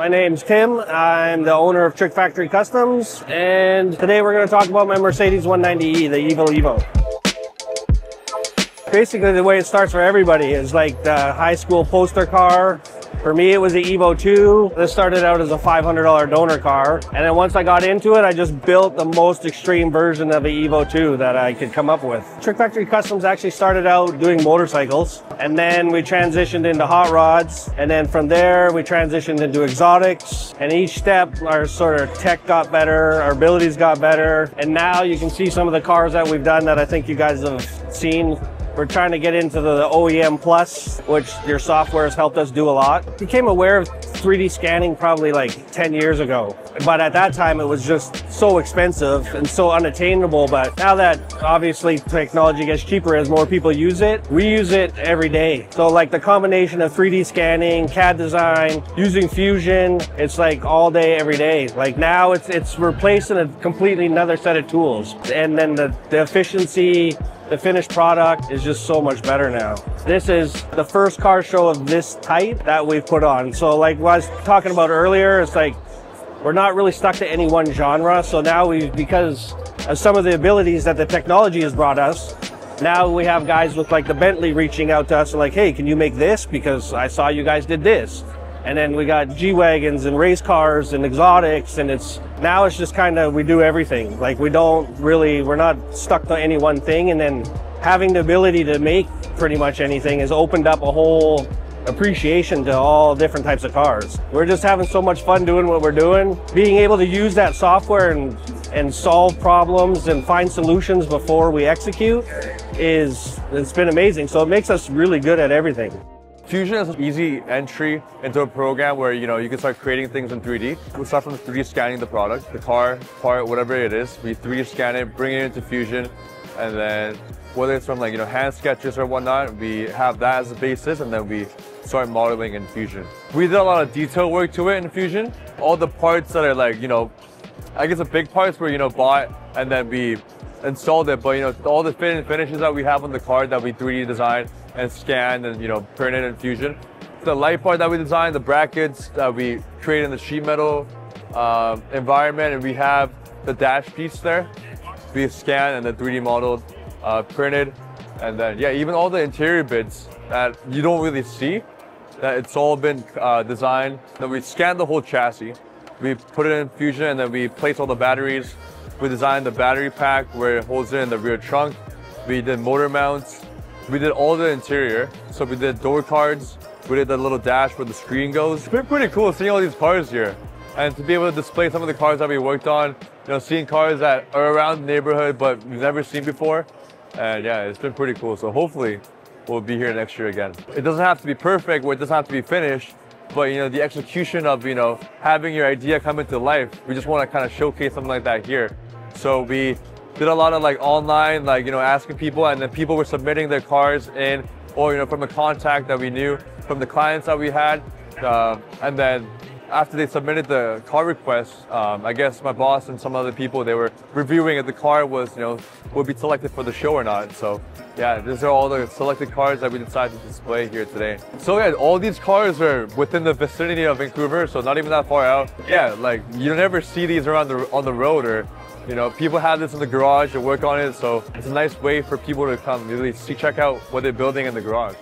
My name's Tim. I'm the owner of Trickfactory Customs, and today we're going to talk about my Mercedes 190E, the Evo Evo. Basically, the way it starts for everybody is like the high school poster car for me, it was the Evo 2. This started out as a $500 donor car. And then once I got into it, I just built the most extreme version of the Evo 2 that I could come up with. Trickfactory Customs actually started out doing motorcycles. And then we transitioned into hot rods. And then from there, we transitioned into exotics. And each step, our sort of tech got better, our abilities got better. And now you can see some of the cars that we've done that I think you guys have seen we're trying to get into the OEM Plus, which your software has helped us do a lot. Became aware of 3D scanning probably like 10 years ago. But at that time, it was just so expensive and so unattainable. But now that obviously technology gets cheaper as more people use it, we use it every day. So like the combination of 3D scanning, CAD design, using Fusion, it's like all day, every day. Like now it's, it's replacing a completely another set of tools. And then the, the efficiency, the finished product is just so much better now. This is the first car show of this type that we've put on. So like what I was talking about earlier, it's like we're not really stuck to any one genre. So now we, because of some of the abilities that the technology has brought us, now we have guys with like the Bentley reaching out to us like, hey, can you make this? Because I saw you guys did this. And then we got G-Wagons and race cars and exotics and it's, now it's just kind of, we do everything. Like we don't really, we're not stuck to any one thing. And then having the ability to make pretty much anything has opened up a whole appreciation to all different types of cars. We're just having so much fun doing what we're doing. Being able to use that software and, and solve problems and find solutions before we execute is, it's been amazing. So it makes us really good at everything. Fusion is an easy entry into a program where you know you can start creating things in 3D. We start from 3D scanning the product, the car, part, whatever it is. We 3D scan it, bring it into Fusion, and then whether it's from like you know hand sketches or whatnot, we have that as a basis, and then we start modeling in Fusion. We did a lot of detail work to it in Fusion. All the parts that are like you know, I guess the big parts were you know bought and then we installed it, but you know all the fin finishes that we have on the car that we 3D designed and scanned and you know printed in Fusion. The light bar that we designed, the brackets that we created in the sheet metal um, environment, and we have the dash piece there. We scanned and then 3D modeled, uh, printed, and then yeah, even all the interior bits that you don't really see, that it's all been uh, designed. Then we scanned the whole chassis. We put it in Fusion and then we place all the batteries. We designed the battery pack where it holds it in the rear trunk. We did motor mounts. We did all the interior. So we did door cards. We did the little dash where the screen goes. It's been pretty cool seeing all these cars here. And to be able to display some of the cars that we worked on, you know, seeing cars that are around the neighborhood but we've never seen before. And yeah, it's been pretty cool. So hopefully we'll be here next year again. It doesn't have to be perfect or it doesn't have to be finished, but you know, the execution of, you know, having your idea come into life, we just want to kind of showcase something like that here. So we did a lot of like online, like, you know, asking people and then people were submitting their cars in or, you know, from a contact that we knew, from the clients that we had. Uh, and then after they submitted the car request, um, I guess my boss and some other people, they were reviewing if the car was, you know, would be selected for the show or not. So yeah, these are all the selected cars that we decided to display here today. So yeah, all these cars are within the vicinity of Vancouver, so not even that far out. Yeah, like you never see these around the on the road or you know, people have this in the garage and work on it, so it's a nice way for people to come really see, check out what they're building in the garage.